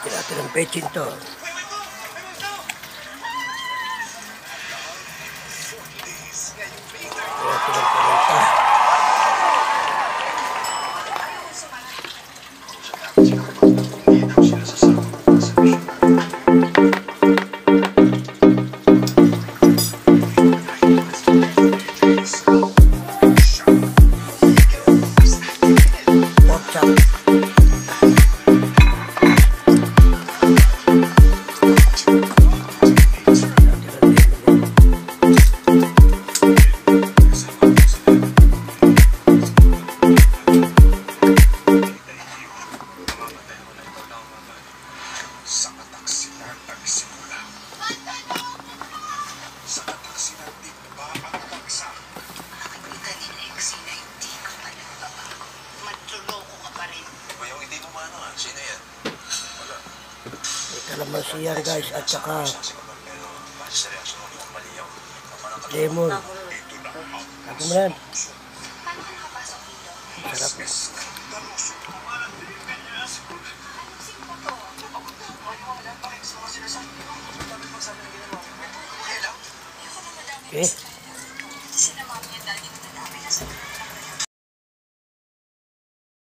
Kita turun pecin tu. Thank you. Kataksilan nagsimula. Sa kataksilan di ba ang bagsak? Nakikita ni Lexi na hindi ka pa nagbabago. Magluloko ka pa rin. Ba yung hindi mo mano ah? Sino yan? Wala. May kalamansi yan guys at saka Saksi ko ba pero base Okay